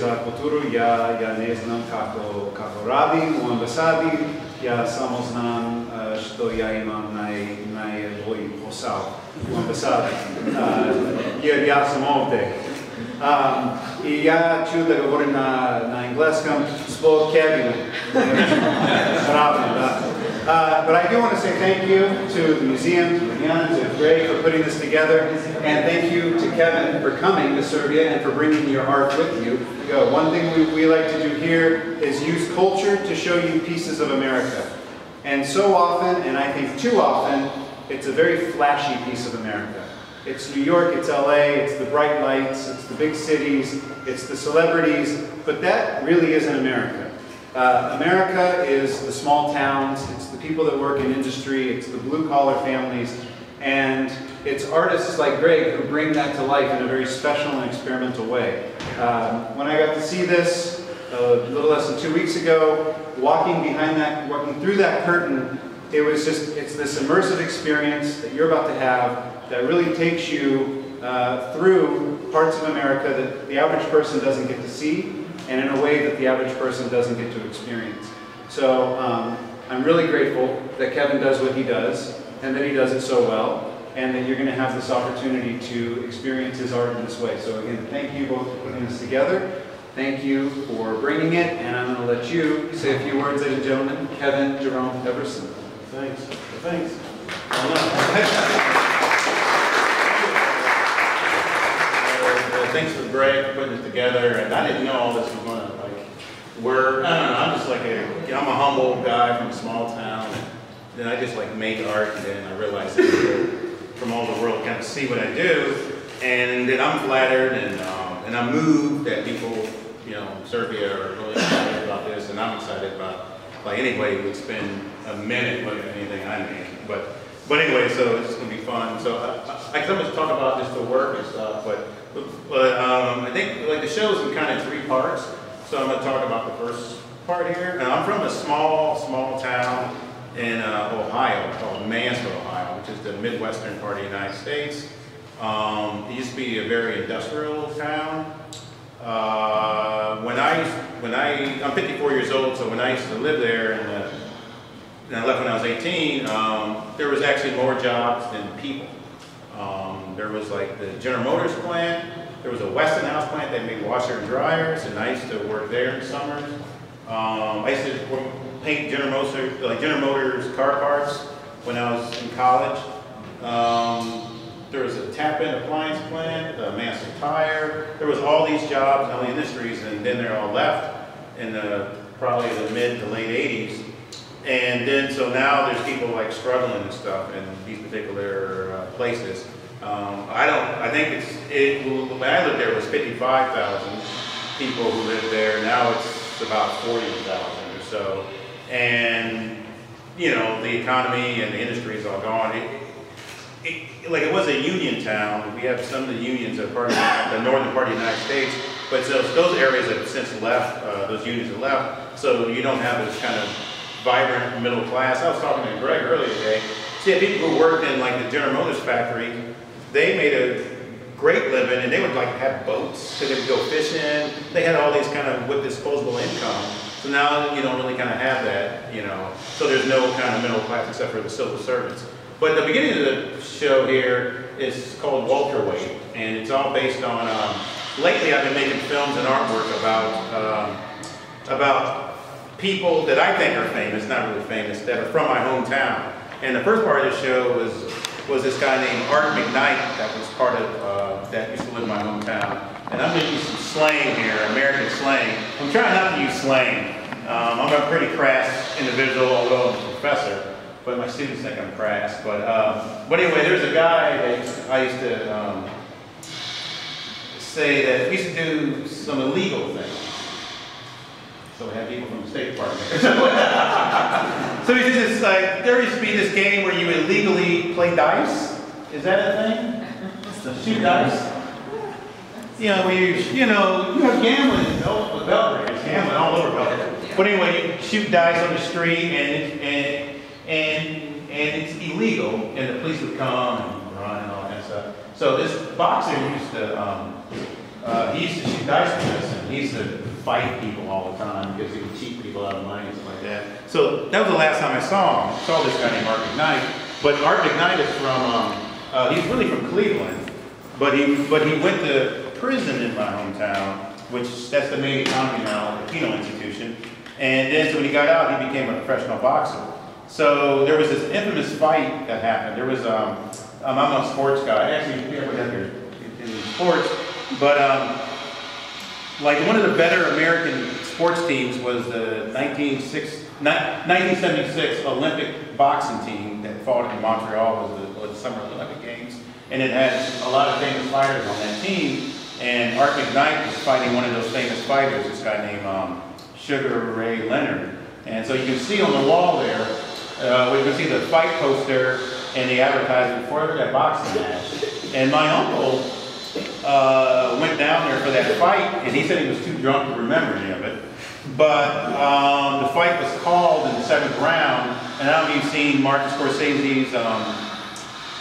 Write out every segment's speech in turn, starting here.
za kulturu. Ja, ja ne znam kako, kako radim u ambasadi. Ja samo znam uh, što ja imam naj, najbolji posao u ambasadi. jer ja sam ovdje. Um, I ja ću da govorim na, na engleskom zbog Kevina. Pravno, da. Uh, but I do want to say thank you to the museum, to Jan, to Greg for putting this together, and thank you to Kevin for coming to Serbia and for bringing your art with you. One thing we, we like to do here is use culture to show you pieces of America. And so often, and I think too often, it's a very flashy piece of America. It's New York, it's LA, it's the bright lights, it's the big cities, it's the celebrities, but that really isn't America. Uh, America is the small towns, it's the people that work in industry, it's the blue-collar families, and it's artists like Greg who bring that to life in a very special and experimental way. Um, when I got to see this a little less than two weeks ago, walking behind that, walking through that curtain, it was just, it's this immersive experience that you're about to have that really takes you uh, through parts of America that the average person doesn't get to see and in a way that the average person doesn't get to experience. So um, I'm really grateful that Kevin does what he does and that he does it so well and that you're going to have this opportunity to experience his art in this way. So again, thank you both for putting this together. Thank you for bringing it, and I'm going to let you say a few words, ladies and gentlemen. Kevin Jerome Everson. Thanks. Thanks. thanks for Greg for putting it together, and I didn't know all this was going to like work. I don't know. I'm just like a, I'm a humble guy from a small town. Then I just like make art, and then I realized that from all the world kind of see what I do, and then I'm flattered and um, and I'm moved that people, you know, Serbia are really excited about this, and I'm excited about like anybody would spend a minute looking at anything I make, but. But anyway, so it's gonna be fun. So I, I, I come to talk about just the work and stuff, but but um, I think like the show is in kind of three parts. So I'm going to talk about the first part here. Now, I'm from a small, small town in uh, Ohio called Mansfield, Ohio, which is the Midwestern part of the United States. Um, it used to be a very industrial town. Uh, when I, when I, I'm 54 years old, so when I used to live there and, uh, and I left when I was 18, um, there was actually more jobs than people. Um, there was like the General Motors plant. There was a Westinghouse plant that made washer and dryers, and I used to work there in summers. Um, I used to work, paint General Motors, like General Motors car parts when I was in college. Um, there was a Tappan appliance plant, a Master Tire. There was all these jobs, all the industries, and then they're all left in the, probably the mid to late 80s. And then, so now there's people like struggling and stuff in these particular uh, places. Um, I don't, I think it's, it, when I lived there it was 55,000 people who lived there. Now it's about 40,000 or so. And, you know, the economy and the industry is all gone. It, it, like it was a union town. We have some of the unions that are part of the northern part of the United States, but those, those areas have since left, uh, those unions have left, so you don't have this kind of vibrant middle class. I was talking to Greg earlier today. See, people who worked in like the General Motors factory, they made a great living and they would like have boats so they would go fishing. They had all these kind of with disposable income. So now you don't really kind of have that, you know. So there's no kind of middle class except for the civil servants. But the beginning of the show here is called Walter Welterweight, and it's all based on. Um, lately, I've been making films and artwork about um, about people that I think are famous, not really famous, that are from my hometown. And the first part of the show was was this guy named Art McKnight that was part of, uh, that used to live in my hometown. And I'm going to use some slang here, American slang. I'm trying not to use slang. Um, I'm a pretty crass individual, although I'm a professor, but my students think I'm crass. But, um, but anyway, there's a guy that I used to um, say that we used to do some illegal things. So we have people from the State Department. so he says, it's like, there used to be this game where you illegally play dice. Is that a thing? Shoot dice. You know, we, you know, you have gambling in Bel- Belgrade, gambling all over Belgrade. But anyway, you shoot dice on the street and, and, and, and it's illegal, and the police would come and run and all that stuff. So this boxer used to, um, uh, he used to shoot dice with us, and he used to fight people all the time because he would cheat people out of money and stuff like that. So that was the last time I saw him. I saw this guy named Art McKnight. But Art McKnight is from, um, uh, he's really from Cleveland, but he, but he went to prison in my hometown, which that's the main economy now, the penal institution. And then so when he got out, he became a professional boxer. So there was this infamous fight that happened. There was, um, um, I'm a sports guy. Actually, yeah, we got here in sports, but um, like one of the better American sports teams was the 1976 Olympic boxing team that fought in Montreal was the, was the Summer Olympic Games, and it had a lot of famous fighters on that team. And Art McKnight was fighting one of those famous fighters, this guy named um, Sugar Ray Leonard. And so you can see on the wall there, uh, we can see the fight poster and the advertisement for that boxing match. And my uncle uh, went down there for that fight, and he said he was too drunk to remember any of it. But um, the fight was called in the seventh round, and I don't know if you've seen Martin Scorsese's um,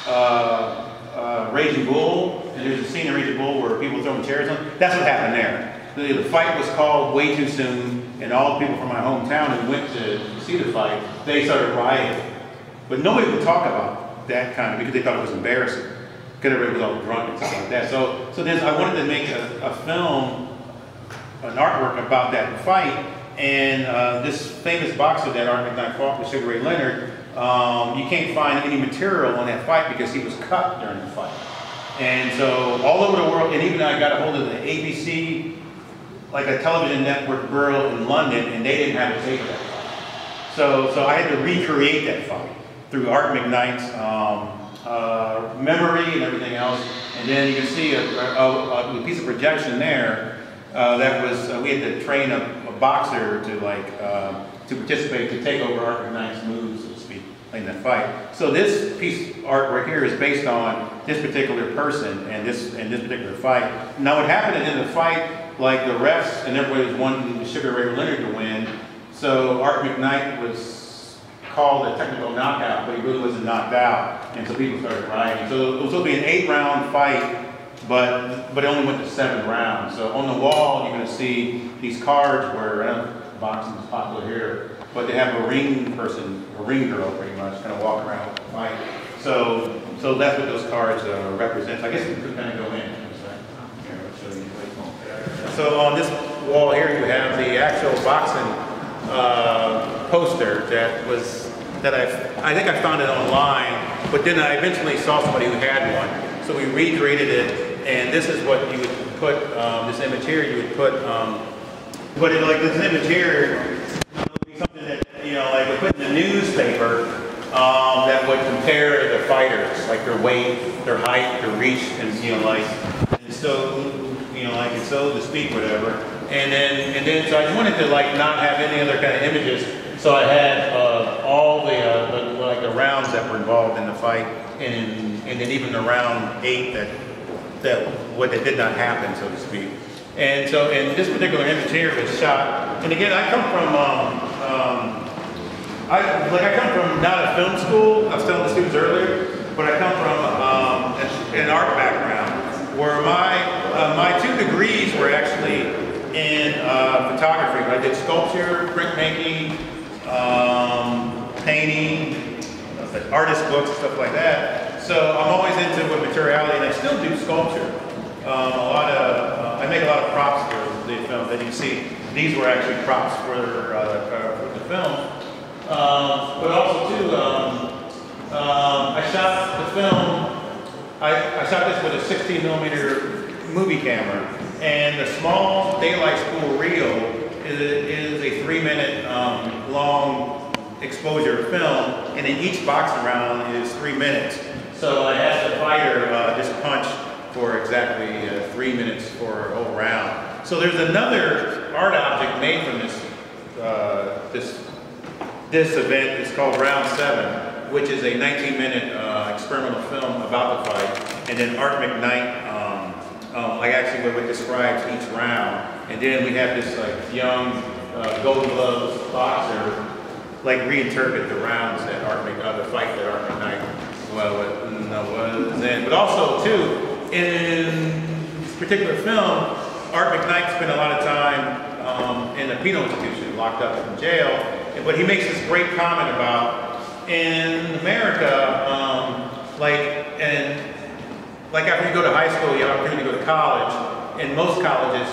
uh, uh, Raging Bull, and there's a scene in Raging Bull where people throwing chairs on. That's what happened there. The, the fight was called way too soon, and all the people from my hometown who went to see the fight, they started rioting. But nobody would talk about that kind of because they thought it was embarrassing. Because everybody was all drunk and stuff like that. So, so then I wanted to make a, a film, an artwork about that fight. And uh, this famous boxer that Art McKnight fought with Sugar Ray Leonard, um, you can't find any material on that fight because he was cut during the fight. And so all over the world, and even I got a hold of the ABC, like a television network bureau in London, and they didn't have a tape of that fight. So, so I had to recreate that fight through Art McKnight's um, uh, memory and everything else. And then you can see a, a, a piece of projection there uh, that was, uh, we had to train a, a boxer to like, uh, to participate, to take over Art McKnight's moves, so to speak, in that fight. So this piece of art right here is based on this particular person and this, and this particular fight. Now what happened in the fight, like the refs and everybody was wanting Sugar Ray Leonard to win, so Art McKnight was called a technical knockout, but he really wasn't knocked out, and so people started rioting. So it was supposed to be an eight-round fight, but but it only went to seven rounds. So on the wall, you're going to see these cards where I don't know if boxing is popular here, but they have a ring person, a ring girl, pretty much, kind of walk around with the fight. So so that's what those cards uh, represent. I guess we could kind of go in. So on this wall here, you have the actual boxing uh, poster that was that I I think I found it online, but then I eventually saw somebody who had one. So we recreated it, and this is what you would put um, this image here. You would put um, put it like this image here. Something that you know, like we put in the newspaper um, that would compare the fighters, like their weight, their height, their reach, and you know, like and so you know, like and so to speak, whatever. And then and then so I just wanted to like not have any other kind of images. So I had uh, all the, uh, the like the rounds that were involved in the fight, and and then even the round eight that that what that did not happen, so to speak. And so, and this particular image here was shot. And again, I come from, um, um, I like I come from not a film school. I was telling the students earlier, but I come from um, an, art background, where my uh, my two degrees were actually in uh, photography. I did sculpture, printmaking, um, painting, artist books, stuff like that. So I'm always into with materiality, and I still do sculpture. Um, a lot of, uh, I make a lot of props for the film that you see. These were actually props for, uh, uh, for the film. Um, but also too, um, um, I shot the film, I, I shot this with a 16 millimeter movie camera. And the small daylight school reel is is a three minute um, long exposure film, and in each box round is three minutes. So I asked the fighter uh, just punch for exactly uh, three minutes for a round. So there's another art object made from this uh, this this event. It's called Round Seven, which is a 19-minute uh, experimental film about the fight. and then Art McKnight, um, um, like actually what describes each round, and then we have this like young uh, Golden Gloves boxer like reinterpret the rounds that Art Mc, uh, the fight that Art McKnight well, was in. But also too, in this particular film, Art McKnight spent a lot of time um, in a penal institution, locked up in jail. And but he makes this great comment about in America, um, like and like after you go to high school, you have opportunity to go to college, and most colleges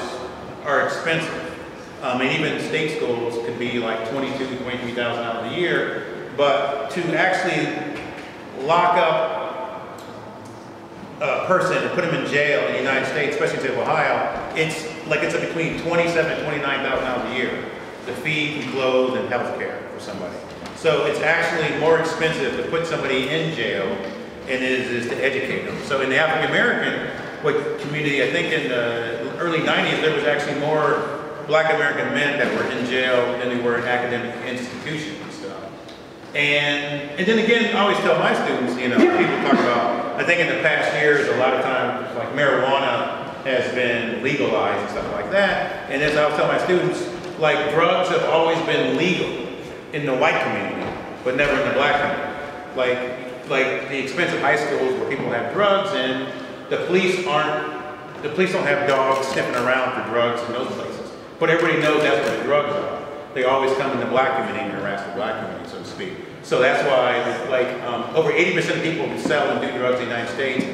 are expensive. Um, and even state schools could be like 22, 23,000 dollars a year. But to actually lock up a person and put them in jail in the United States, especially in Ohio, it's like it's between 27 and 29,000 dollars a year to feed and clothe and health care for somebody. So it's actually more expensive to put somebody in jail than it is, is to educate them. So in the African American community, I think in the early 90s, there was actually more black American men that were in jail than they were in academic institutions and stuff. And, and then again, I always tell my students, you know, people talk about, I think in the past years, a lot of times, like marijuana has been legalized and stuff like that. And as I was telling my students, like drugs have always been legal in the white community, but never in the black community. Like, like the expensive high schools where people have drugs and the police aren't, the police don't have dogs sniffing around for drugs and those. But everybody knows that's where the drugs are. They always come in the black community and harass the black community, so to speak. So that's why, like, um, over 80% of people who sell and do drugs in the United States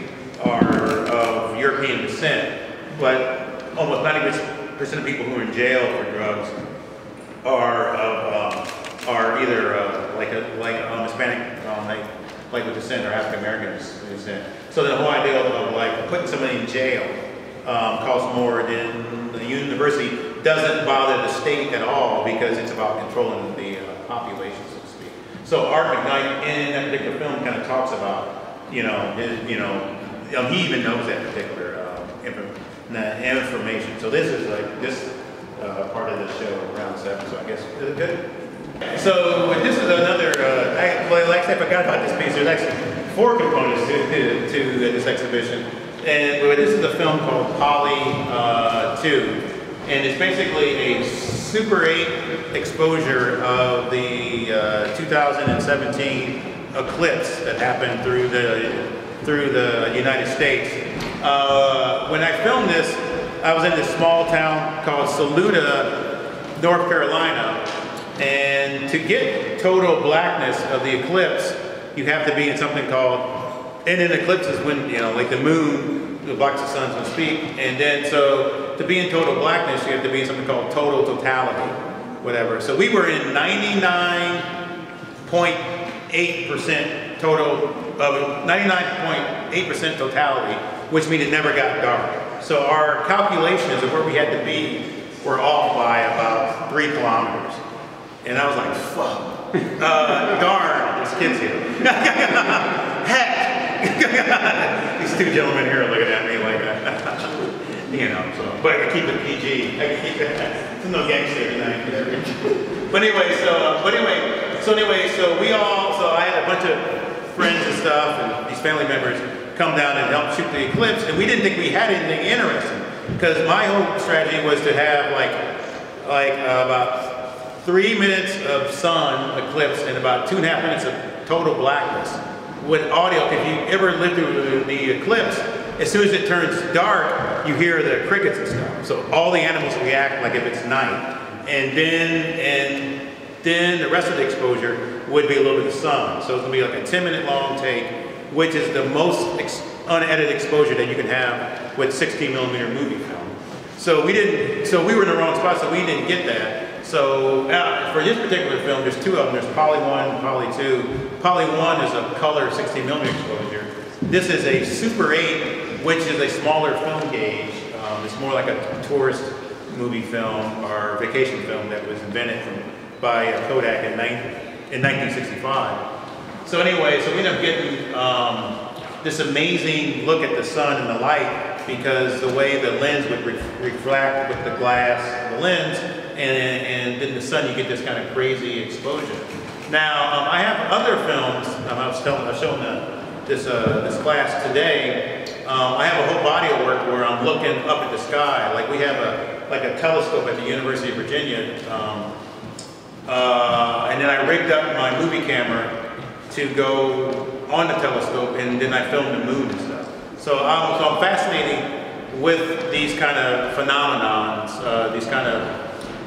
are of European descent, but almost 90% of people who are in jail for drugs are of, um, are either uh, like a like um, Hispanic, um, like like with descent or African American descent. So the whole idea of like putting somebody in jail um, costs more than the university doesn't bother the state at all because it's about controlling the uh, population, so to speak. So Art McKnight in that particular film kind of talks about, you know, his, you know, he even knows that particular uh, information. So this is like this uh, part of the show, round seven. So I guess is it good? So this is another. Uh, I, well, like I said, I forgot about this piece. There's actually four components to, to, to this exhibition, and this is a film called Polly uh, Two and it's basically a Super 8 exposure of the uh, 2017 eclipse that happened through the through the United States. Uh, when I filmed this, I was in this small town called Saluda, North Carolina, and to get total blackness of the eclipse, you have to be in something called, and an eclipse is when, you know, like the moon the blacks the sun, so speak. And then, so to be in total blackness, you have to be in something called total totality, whatever. So we were in 99.8% total, of 99.8% totality, which means it never got dark. So our calculations of where we had to be were off by about three kilometers. And I was like, fuck, uh, darn, this kid's here. Heck, these two gentlemen here are looking at me like, you know, so, but I keep it PG. I keep it, it's no gangster tonight. But anyway, so, uh, but anyway, so anyway, so we all, so I had a bunch of friends and stuff, and these family members come down and help shoot the eclipse, and we didn't think we had anything interesting, because my whole strategy was to have like, like uh, about three minutes of sun eclipse and about two and a half minutes of total blackness with audio, if you ever lived through the, eclipse, as soon as it turns dark, you hear the crickets and stuff. So all the animals react like if it's night. And then, and then the rest of the exposure would be a little bit of sun. So it's gonna be like a 10 minute long take, which is the most ex unedited exposure that you can have with 16 millimeter movie film. So we didn't, so we were in the wrong spot, so we didn't get that. So uh, for this particular film, there's two of them. There's Polly 1 and Polly 2. Polly 1 is a color 16 millimeter exposure. This is a Super 8, which is a smaller film gauge. Um, it's more like a tourist movie film or vacation film that was invented from, by uh, Kodak in, in 1965. So anyway, so we end up getting um, this amazing look at the sun and the light because the way the lens would re reflect with the glass, the lens, and, and then the sun, you get this kind of crazy exposure. Now, um, I have other films, um, I was telling, I was showing the, this, uh, this class today, Um, I have a whole body of work where I'm looking up at the sky. Like we have a like a telescope at the University of Virginia, um, uh, and then I rigged up my movie camera to go on the telescope, and then I filmed the moon and stuff. So I'm, so I'm fascinated with these kind of phenomenons, uh, these kind of,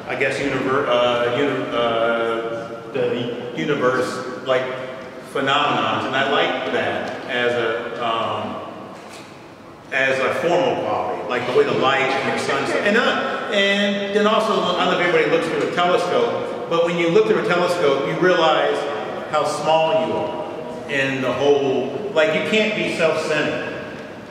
I guess, univer- uh, uni- uh, the universe like phenomenons, and I like that as a um, as a formal quality, like the way the light and the sunset, and uh, and then also I don't know if everybody looks through a telescope, but when you look through a telescope, you realize how small you are in the whole. Like you can't be self-centered.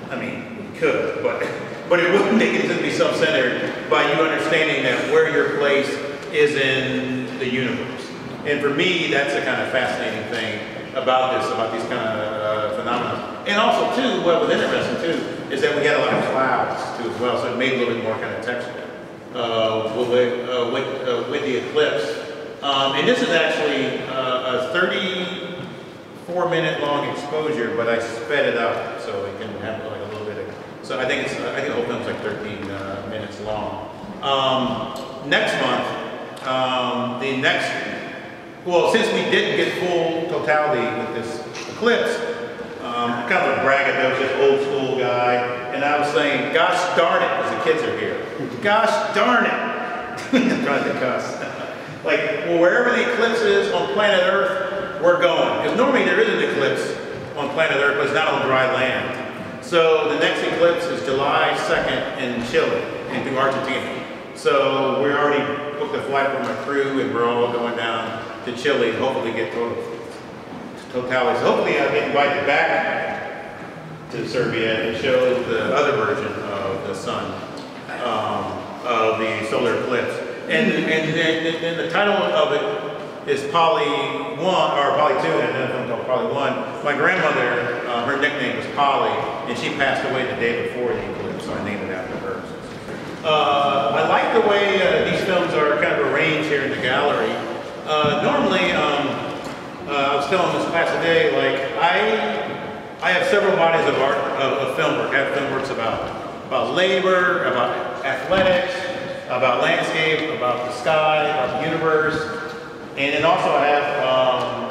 I mean, you could, but but it wouldn't make it to be self-centered by you understanding that where your place is in the universe. And for me, that's a kind of fascinating thing about this, about these kind of uh, phenomena. And also, too, what was interesting too is that we had a lot of clouds too as well, so it made a little bit more kind of texture uh, with, uh, with, uh, with the eclipse. Um, and this is actually uh, a 34 minute long exposure, but I sped it up so it can have like a little bit of. So I think it's I think the whole film's like 13 uh, minutes long. Um, next month, um, the next well, since we didn't get full totality with this eclipse, um, kind of a braggadocious old school guy, and I was saying, gosh darn it, because the kids are here. Gosh darn it. I'm trying to cuss. like, well, wherever the eclipse is on planet Earth, we're going. Because normally there is an eclipse on planet Earth, but it's not on dry land. So the next eclipse is July 2nd in Chile, and through Argentina. So we already booked a flight for my crew, and we're all going down to Chile hopefully get total, totality. Hopefully I'll get invited back to Serbia and show the other version of the sun, um, of the solar eclipse. And, and, and, and the title of it is Polly 1, or Polly 2, and film called Polly 1. My grandmother, her nickname was Polly, and she passed away the day before the eclipse, so I named it after her. Uh, I like the way uh, these films are kind of arranged here in the gallery. Uh, normally, um, uh, I was telling this class today, like I, I have several bodies of art, of, of film work. I have film works about, about labor, about athletics, about landscape, about the sky, about the universe, and then also I have um,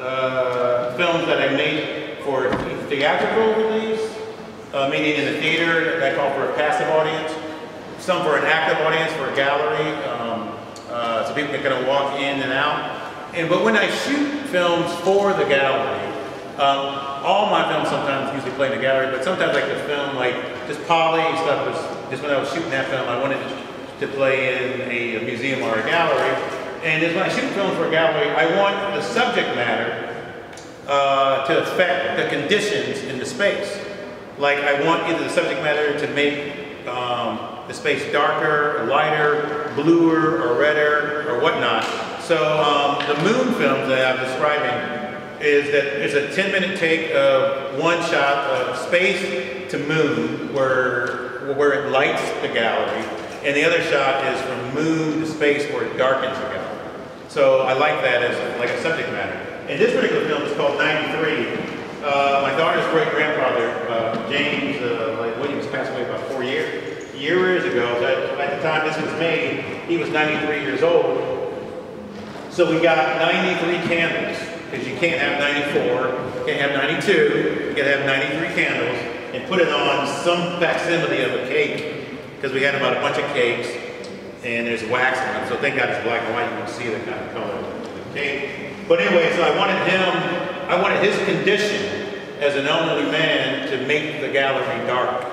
uh, films that I made theatrical release, uh, meaning in the theater that call for a passive audience, some for an active audience, for a gallery. Um, uh, so people can kind of walk in and out. And but when I shoot films for the gallery, um, all my films sometimes usually play in the gallery, but sometimes like the film, like just Polly and stuff was just when I was shooting that film, I wanted to, play in a, a, museum or a gallery. And just when I shoot films for a gallery, I want the subject matter uh, to affect the conditions in the space. Like I want either the subject matter to make um, the space darker, or lighter, bluer, or redder, or whatnot. So um, the moon film that I'm describing is that it's a 10 minute take of one shot of space to moon where, where it lights the gallery. And the other shot is from moon to space where it darkens the gallery. So I like that as like a subject matter. And this particular film is called 93. Uh, my daughter's great grandfather, uh, James uh, like Williams, passed away about four years, years ago. At, at the time this was made, he was 93 years old. So we got 93 candles, because you can't have 94, you can't have 92, you gotta have 93 candles, and put it on some facsimile of a cake, because we had about a bunch of cakes, and there's wax on it. So thank God it's black and white, you can see the kind of color of the cake. But anyway, so I wanted him, I wanted his condition as an elderly man to make the gallery dark.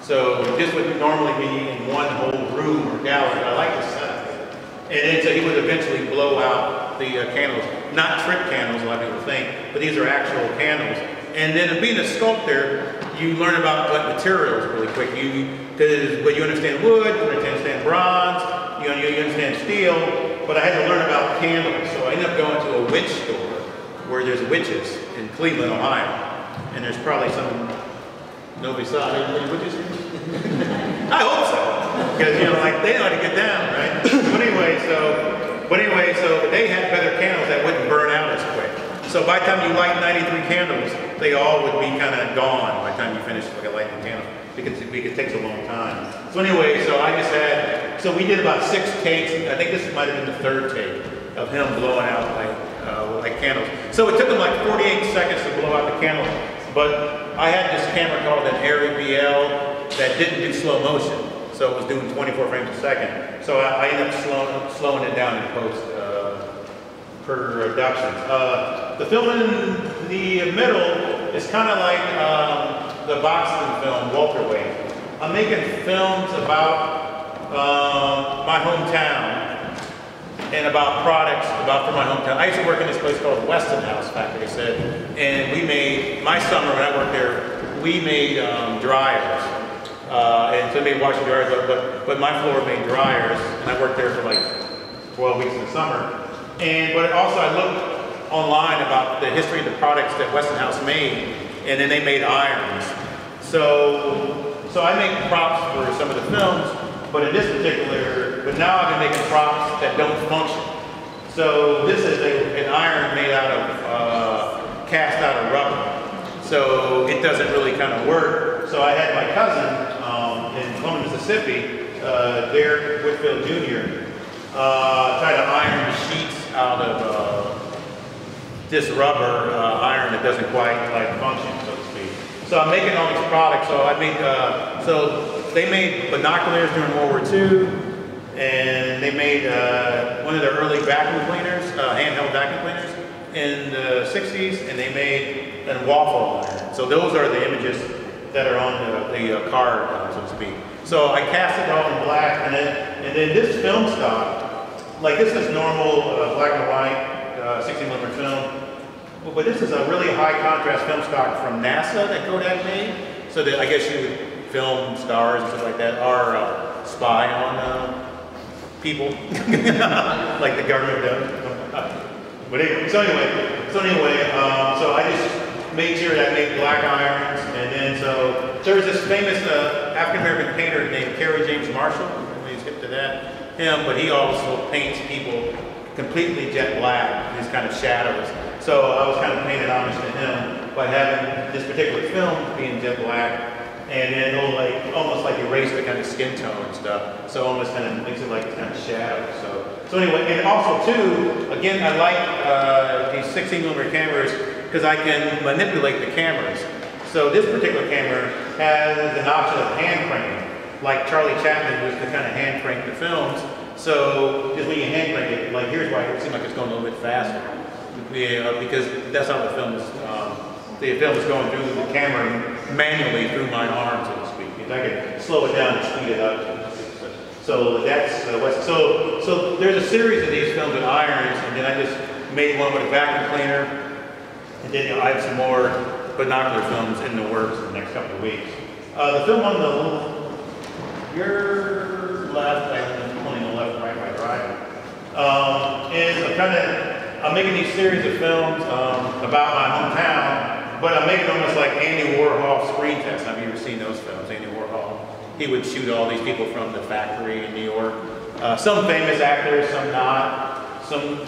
So this would normally be in one whole room or gallery. I like the setup. And then so he would eventually blow out the uh, candles. Not trip candles, a lot of people think, but these are actual candles. And then being a sculptor, you learn about what materials really quick. You, because when you understand wood, you understand bronze, you, you understand steel, but I had to learn about candles. So I ended up going to a witch store where there's witches in Cleveland, Ohio. And there's probably some, nobody saw it. Any witches? I hope so. Because, you know, like, they how to get down, right? but anyway, so, but anyway, so they had better candles that wouldn't burn out as quick. So by the time you light 93 candles, they all would be kind of gone by the time you finish like a lighting candle because, because it takes a long time. So anyway, so I just had, so we did about six takes. I think this might have been the third take of him blowing out like, uh, candles. So it took him like 48 seconds to blow out the candle. But I had this camera called an Arri BL that didn't do slow motion. So it was doing 24 frames a second. So I, I ended up slowing, slowing it down in post uh, production. Uh, the film in the middle is kind of like um, the boxing film, Welterweight. I'm making films about uh, my hometown and about products about for my hometown. I used to work in this place called Westinghouse Factory, I said, and we made, my summer when I worked there, we made um, dryers. Uh, and so they made washer dryers, but, but, but my floor made dryers, and I worked there for like 12 weeks in the summer. And, but also I looked online about the history of the products that Westinghouse made, and then they made irons. So, so I make props for some of the films, but in this particular, but now I've been making props that don't function. So this is a, an iron made out of, uh, cast out of rubber. So it doesn't really kind of work. So I had my cousin um, in Columbia, Mississippi, uh, Derek Whitfield Jr., uh, try to iron sheets out of uh, this rubber uh, iron that doesn't quite like function, so to speak. So I'm making all these products. So I made, uh, so they made binoculars during World War II, and they made uh, one of their early vacuum cleaners, uh, handheld vacuum cleaners in the 60s, and they made a waffle iron. So those are the images that are on the, the uh, card, uh, so to speak. So I cast it all in black, and then, and then this film stock, like this is normal uh, black and white uh, 16 millimeter film, but, but this is a really high contrast film stock from NASA that Kodak made. So that I guess you would film stars and stuff like that, are uh, spy on uh, people, like the government does. But anyway, so anyway, so anyway, um, so I just made sure that I made black irons, and then so there's this famous uh, African American painter named Kerry James Marshall. Everybody's hip to that. Him, but he also paints people completely jet black, these kind of shadows. So I was kind of painted homage to him by having this particular film being jet black, and then it'll like almost like erase the kind of skin tone and stuff. So almost kind of makes it like kind of shadow. So so anyway, and also too, again, I like uh, these 16 millimeter cameras because I can manipulate the cameras. So this particular camera has an option of hand cranking, like Charlie Chaplin was to kind of hand crank the films. So just when you hand crank it, like here's why it seems like it's going a little bit faster. Yeah, because that's how the film is, um, the film is going through the camera manually through my arm, so to speak. I can slow it down and speed it up. So that's uh, what's, so, so there's a series of these films with irons, and then I just made one with a vacuum cleaner, and then you know, I have some more binocular films in the works in the next couple of weeks. Uh, the film on the your left, I'm pointing the left, right, right, right, um, is a kind of, I'm making these series of films um, about my hometown, but I'm making almost like Andy Warhol screen tests. Have you ever seen those films, Andy Warhol? He would shoot all these people from the factory in New York. Uh, some famous actors, some not. Some,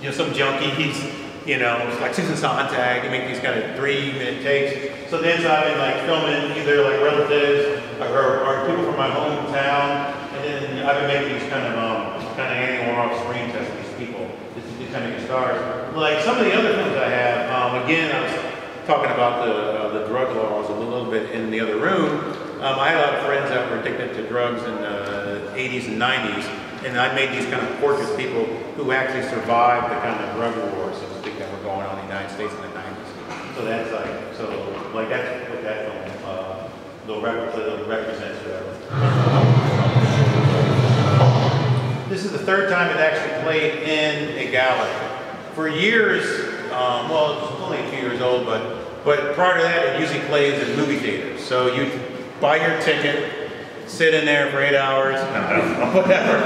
you know, some junkies, you know, like Susan Sontag. They make these kind of three-minute takes. So then so I've been like filming either like relatives or, or people from my hometown, and then I've been making these kind of um, kind of Andy Warhol screen tests of these people, these, kind of stars. Like some of the other films I again, I was talking about the, uh, the drug laws a little bit in the other room. Um, I had a lot of friends that were addicted to drugs in the 80s and 90s, and I made these kind of portraits of people who actually survived the kind of drug wars, that were going on in the United States in the 90s. So that's like, so like that's what that film uh, the rep- represents. This is the third time it actually played in a gallery. For years, um, well, it's only a few years old, but but prior to that, it usually plays in movie theaters. So you buy your ticket, sit in there for eight hours, whatever.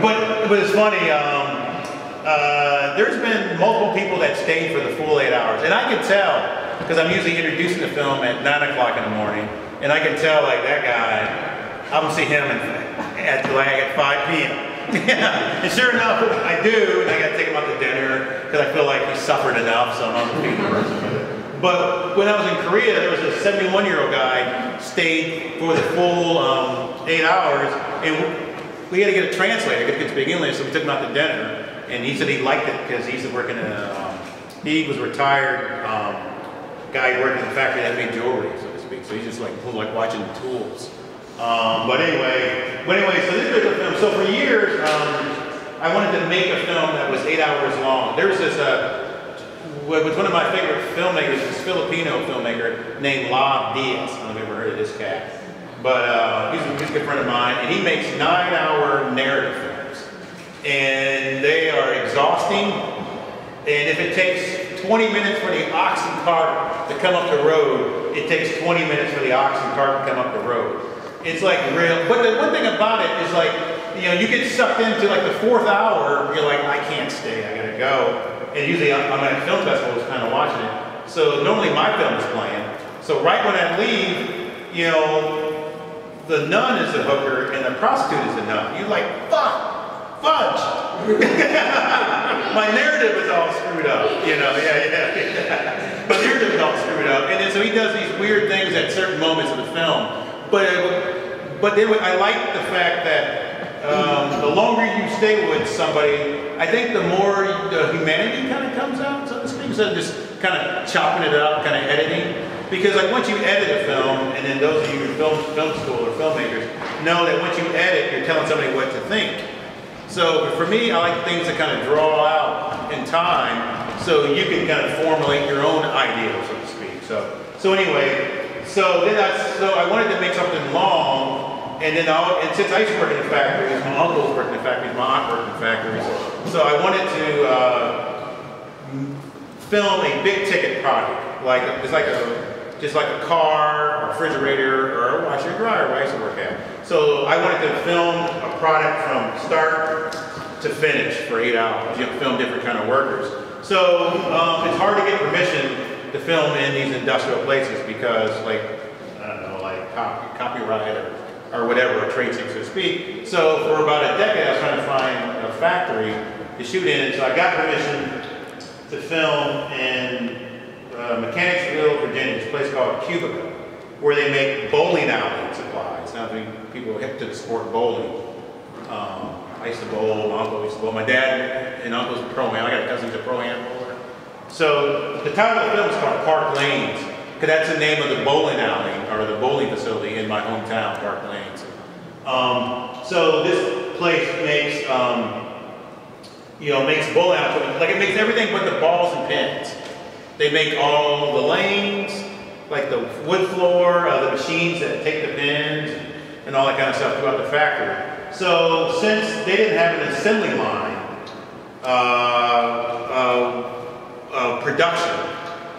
But but it's funny. Um, uh, there's been multiple people that stayed for the full eight hours, and I can tell because I'm usually introducing the film at nine o'clock in the morning, and I can tell like that guy. I'm gonna see him at like at 5 p.m. yeah, and sure enough, I do, and I got to take him out to dinner because I feel like he suffered enough, so I'm not the person. But when I was in Korea, there was a 71-year-old guy stayed for the full um, eight hours, and we had to get a translator because he could speak English, so we took him out to dinner, and he said he liked it because he used to work in a, um, he was retired um, guy working in a factory that made jewelry, so to speak. So he's just like like watching the tools. Um, but anyway, but anyway, so this is a film. So for years, um, I wanted to make a film that was eight hours long. There was this, uh, was one of my favorite filmmakers, this Filipino filmmaker named Lav Diaz. I don't know if you've ever heard of this cat. But uh, he's, a, he's a good friend of mine, and he makes nine-hour narrative films. And they are exhausting, and if it takes 20 minutes for the oxen cart to come up the road, it takes 20 minutes for the oxen cart to come up the road. It's like real, but the one thing about it is like, you know, you get sucked into like the fourth hour, you're like, I can't stay, I gotta go. And usually I'm, I'm at film festivals kind of watching it. So normally my film is playing. So right when I leave, you know, the nun is the hooker and the prostitute is the nun. You're like, fuck, fudge. my narrative is all screwed up, you know, yeah, yeah, yeah. My narrative is all screwed up. And then so he does these weird things at certain moments of the film. But, but then I like the fact that um, the longer you stay with somebody, I think the more the humanity kind of comes out, so to speak, instead of just kind of chopping it up, kind of editing. Because like once you edit a film, and then those of you in film, film school or filmmakers know that once you edit, you're telling somebody what to think. So for me, I like things that kind of draw out in time so you can kind of formulate your own ideal, so to speak. So, so anyway, so then I, so I wanted to make something long, and then I, and since I used to work in the factories, my uncle worked in the factories, my aunt worked in factories, so I wanted to uh, film a big ticket product, like it's like a just like a car, a refrigerator, or a washer dryer I used work at. So I wanted to film a product from start to finish for eight hours. You film different kind of workers. So um, it's hard to get permission to film in these industrial places because like, I don't know, like copy, copyright or, or whatever, trade secret so to speak. So for about a decade I was trying to find a factory to shoot in. So I got permission to film in uh, Mechanicsville, Virginia, this place called Qubica, where they make bowling alley supplies. Now people are hip to the sport bowling. Um, I used to bowl, my uncle used to bowl. My dad and uncle's pro-am. I got cousins a pro-am. So the title of the film is called Park Lanes, because that's the name of the bowling alley, or the bowling facility in my hometown, Park Lanes. Um, so this place makes, um, you know, makes bowling alley, like it makes everything but the balls and pins. They make all the lanes, like the wood floor, uh, the machines that take the pins, and all that kind of stuff throughout the factory. So since they didn't have an assembly line, uh, uh, production,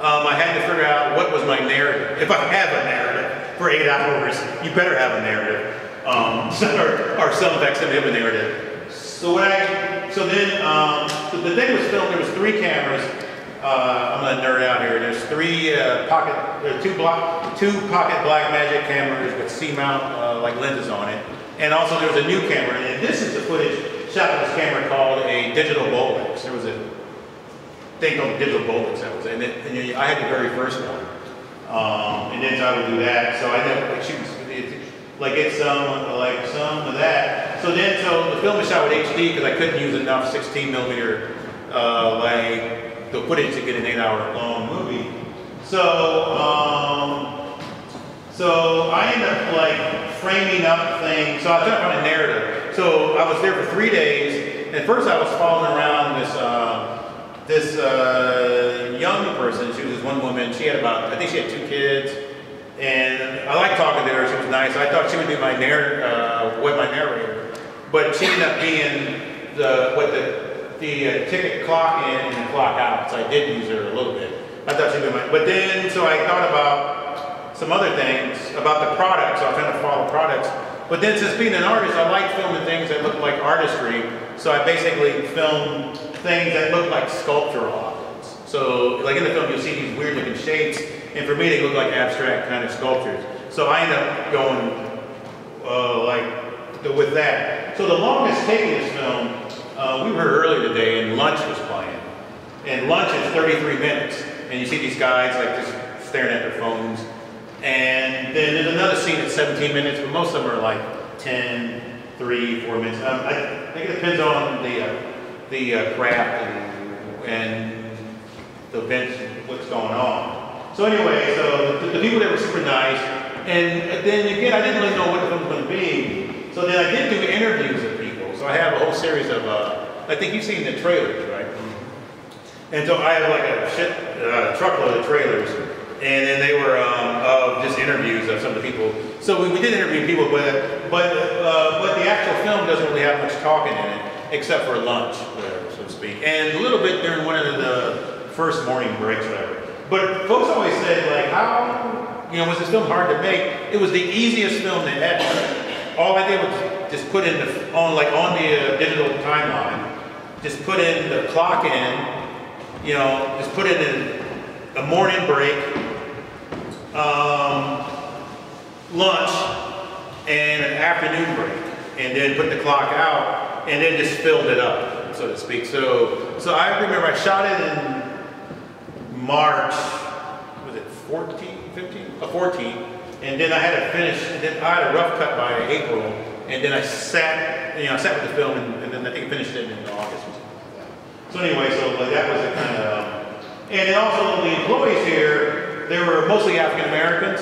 um, I had to figure out what was my narrative. If I have a narrative for eight hours, you better have a narrative. Um, or, or some facsimile of a narrative. So what I, so then, um, so the thing was filmed, there was three cameras. Uh, I'm gonna nerd out here. There's three uh, pocket, there two block, two pocket Blackmagic cameras with C-mount uh, like lenses on it. And also there was a new camera, and this is the footage shot with this camera called a digital Bolex. There was thing called digital that was, and, it, and know, I had the very first one. Um, and then so I would do that. So I never like shoot like get some like some of that. So then so the film is shot with HD because I couldn't use enough 16 millimeter uh, like the footage to get an eight hour long movie. So um, so I ended up like framing up things. So I to find a narrative. So I was there for three days. At first I was following around this. Uh, this uh, young person, she was this one woman, she had about, I think she had two kids, and I liked talking to her, she was nice. I thought she would be my narrator, uh, my narrator, but she ended up being the, what the, the uh, ticket clock in and clock out, so I did use her a little bit. I thought she'd be my, but then, so I thought about some other things, about the products, so I was trying to follow products. But then since being an artist, I like filming things that look like artistry, so I basically filmed things that look like sculptural objects. So like in the film, you'll see these weird looking shapes, and for me, they look like abstract kind of sculptures. So I end up going uh, like with that. So the longest take in this film, uh, we were earlier today, and lunch was playing. And lunch is 33 minutes. And you see these guys like just staring at their phones. And then there's another scene at 17 minutes, but most of them are like 10, 3, 4 minutes. Um, I think it depends on the, uh, the uh, craft and, and the events, what's going on. So anyway, so the, the people there were super nice. And then again, I didn't really know what the film was going to be. So then I did do interviews with people. So I have a whole series of, uh, I think you've seen the trailers, right? And so I have like a shit uh, truckload of trailers, and then they were um, of just interviews of some of the people. So we, we did interview people, but but uh, but the actual film doesn't really have much talking in it, except for lunch, so to speak, and a little bit during one of the first morning breaks, whatever. But folks always said like, how you know was this film hard to make? It was the easiest film they had. All I did was just put in the on like on the uh, digital timeline, just put in the clock in you know, just put in a morning break, um, lunch, and an afternoon break, and then put the clock out, and then just filled it up, so to speak. So, so I remember I shot it in March, was it 14, 15, uh, 14, and then I had to finish, and then I had a rough cut by April, and then I sat, you know, I sat with the film, and, and then I think I finished it in August. or something. So anyway, so like that was the kind of, um, and then also the employees here, they were mostly African Americans,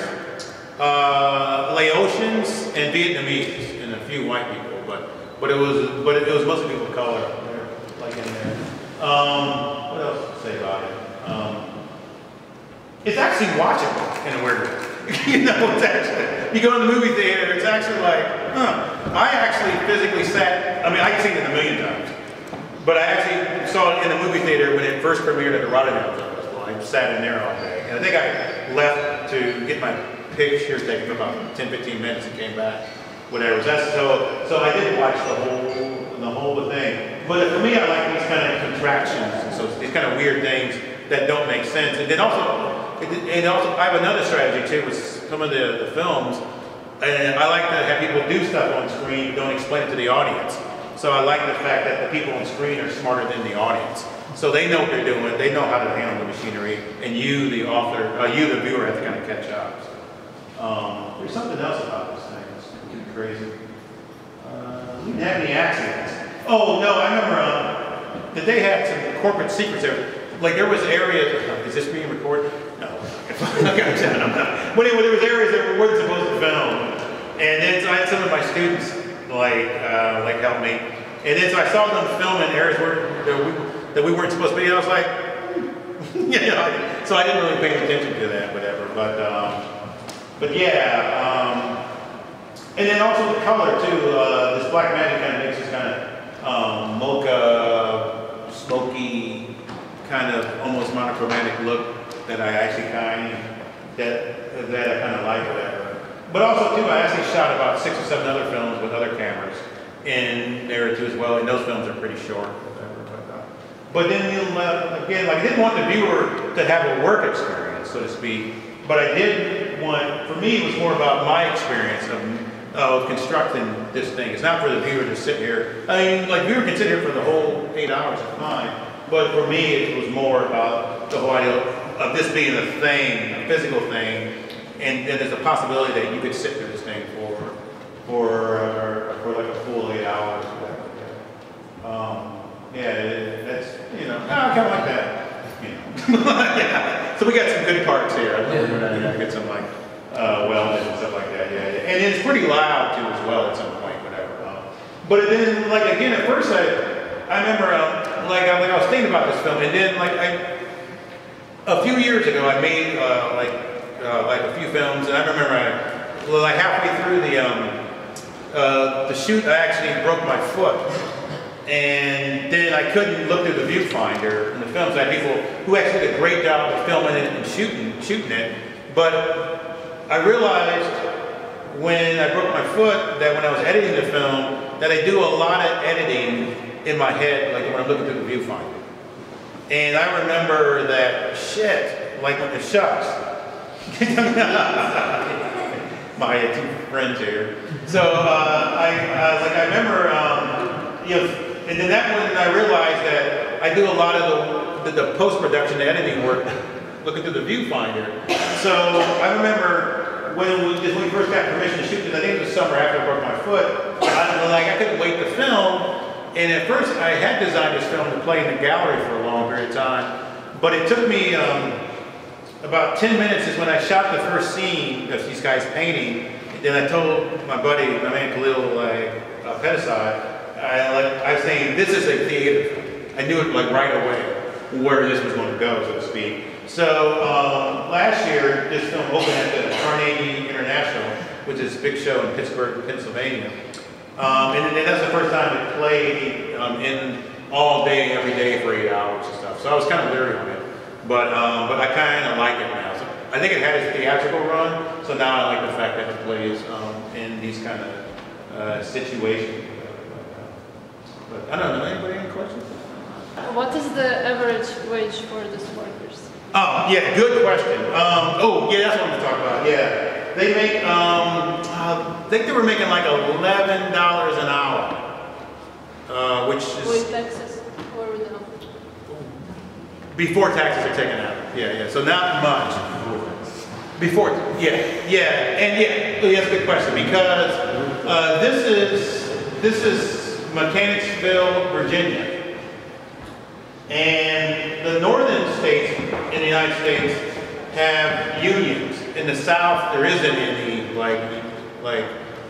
uh, Laotians, and Vietnamese, and a few white people, but it was but it, it was mostly people of color, like in there. Um, what else to say about it? Um, it's actually watchable in a weird way. you know, it's actually, you go to the movie theater, it's actually like, huh. I actually physically sat, I mean, I've seen it a million times. But I actually saw it in the movie theater when it first premiered at the Rotterdam Film Festival. I sat in there all day. And I think I left to get my pictures taken for about 10, 15 minutes and came back. Whatever. That's so so I didn't watch the whole the whole thing. But for me I like these kind of contractions and so these kind of weird things that don't make sense. And then also and also I have another strategy too with some of the, the films. And I like to have people do stuff on screen, don't explain it to the audience. So I like the fact that the people on screen are smarter than the audience. So they know what they're doing, they know how to handle the machinery, and you, the author, uh, you, the viewer, have to kind of catch up. So, um, there's something else about this thing that's kind of crazy. Uh, we didn't have any accidents. Oh, no, I remember um, that they had some corporate secrets there. Like there was areas, is this being recorded? No. I'm not. But anyway, there was areas that we weren't supposed to film. And then I had some of my students like uh, like help me. And then so I saw them film in areas where that we, that we weren't supposed to be. And I was like, you know, so I didn't really pay attention to that, whatever. But um, but yeah, um, and then also the color too. Uh, this black magic kind of makes this kind of um, mocha, smoky, kind of almost monochromatic look that I actually kind of that that I kind of like, whatever. But also too, I actually shot about six or seven other films with other cameras in there too as well, and those films are pretty short. But then again, like I didn't want the viewer to have a work experience, so to speak. But I did want, for me, it was more about my experience of, of constructing this thing. It's not for the viewer to sit here. I mean, like viewer can sit here for the whole eight hours, it's fine. But for me, it was more about the whole idea of this being a thing, a physical thing, and then there's a possibility that you could sit through this thing for for uh, for like a full eight hours. Um, yeah, that's you know, I kind of like that. You know, yeah. So we got some good parts here. I yeah. I get some like uh, wellness and stuff like that. Yeah, and it's pretty loud too as well at some point, whatever. But then, like again, at first I I remember um, like I, like I was thinking about this film, and then like I a few years ago I made uh, like uh, like a few films, and I remember I, like halfway through the um, uh, the shoot, I actually broke my foot, and then I couldn't look through the viewfinder in the films. I had people who actually did a great job of filming it and shooting shooting it, but I realized when I broke my foot that when I was editing the film that I do a lot of editing in my head, like when I'm looking through the viewfinder. And I remember that shit, like when the shucks, my two friends here. So uh, I uh, like I remember um, you know And then that one, I realized that I do a lot of the, the, the post-production editing work, looking through the viewfinder. So I remember when we, when we first got permission to shoot this, I think it was summer after I broke my foot, I like, I couldn't wait to film. And at first, I had designed this film to play in the gallery for a long period of time. But it took me um, about 10 minutes is when I shot the first scene of these guys painting. Then I told my buddy, my man Khalil, like, uh, Pedicide, I, like, I was saying, this is a theater. I knew it like right away where this was going to go, so to speak. So um, last year, this film opened at the Carnegie International, which is a big show in Pittsburgh, Pennsylvania. Um, and, and that's the first time it played um, in all day, every day for eight hours and stuff. So I was kind of leery on it, but um, but I kind of like it now. So I think it had its theatrical run, so now I like the fact that it plays um, in these kind of uh, situations. But I don't know. Anybody any questions? What is the average wage for these workers? Oh, yeah, good question. Um, oh, yeah, that's what I'm gonna about. Yeah, they make. Um, uh, I think they were making like eleven dollars an hour, uh, which is With taxes or no? before taxes are taken out. Yeah, yeah. So not much. Before, yeah, yeah, and yeah, oh, that's a good question because uh, this is this is Mechanicsville, Virginia, and the northern states in the United States have unions. In the South, there isn't any like like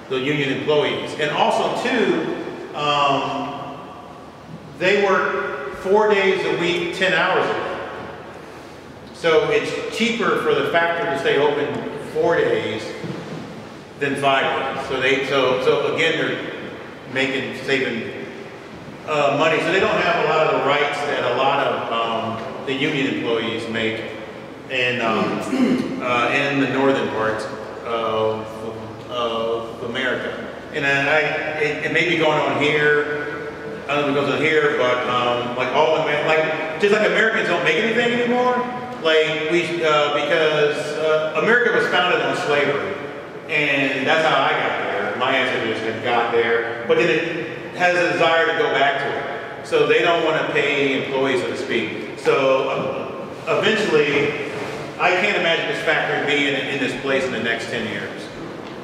the union employees, and also too, um, they work four days a week, ten hours a week. So it's cheaper for the factory to stay open four days than five days. So they, so, so again, they're making, saving, uh, money. So they don't have a lot of the rights that a lot of, um, the union employees make in, um, uh, in the northern parts of, of America. And I, it, it may be going on here, I don't know if it goes on here, but, um, like all the, like, just like Americans don't make anything anymore, like we, uh, because uh, America was founded on slavery, and that's how I got there. My ancestors had got there, but then it has a desire to go back to it. So they don't want to pay employees, so to speak. So uh, eventually, I can't imagine this factory being in this place in the next 10 years.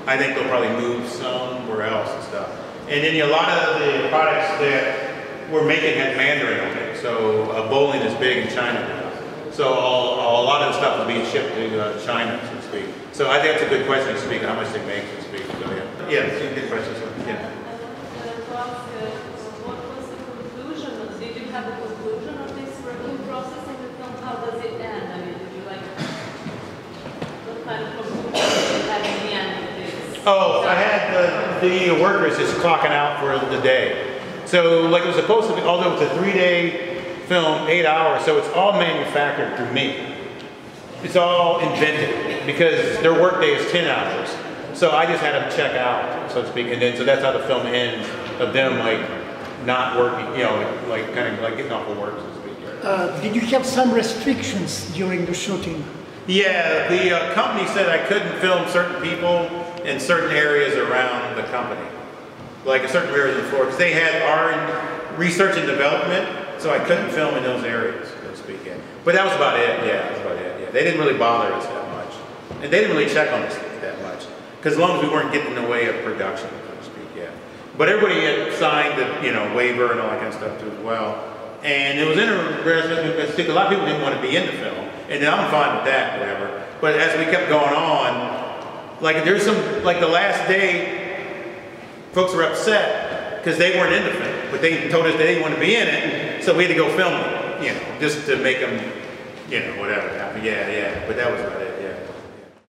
I think they'll probably move somewhere else and stuff. And then a lot of the products that we're making had Mandarin on it. So uh, bowling is big in China now. So all, a lot of the stuff is being shipped to uh, China, so to speak. So I think that's a good question to speak, how much they make, so to speak. So, yeah. Yeah, good question. So, yeah. Uh, to ask, uh, what was the conclusion? of- Did you have a conclusion of this review process in the film? How does it end? I mean, did you like, what kind of conclusion did you have in the end of this? Oh, I had the, the workers just clocking out for the day. So like it was supposed to be, although it's a three-day film, eight hours, so it's all manufactured through me. It's all invented because their workday is 10 hours. So I just had them check out, so to speak, and then so that's how the film ends of them like not working, you know, like, like kind of like getting off of work, so to speak. Uh, did you have some restrictions during the shooting? Yeah, the uh, company said I couldn't film certain people in certain areas around the company, like a certain areas in Florida. 'cause they had R and research and development, so I couldn't film in those areas, so to speak. Yeah. But that was about it. Yeah, that's about it. Yeah, they didn't really bother us that much, and they didn't really check on us that much, because as long as we weren't getting in the way of production, so to speak. Yeah. But everybody had signed the you know waiver and all that kind of stuff too as well. And it was interesting. because A lot of people didn't want to be in the film, and I'm fine with that, whatever. But as we kept going on, like there's some, like the last day, folks were upset because they weren't in the film, but they told us they didn't want to be in it, so we had to go film it, you know, just to make them, you know, whatever. happen. Yeah, yeah. But that was about it.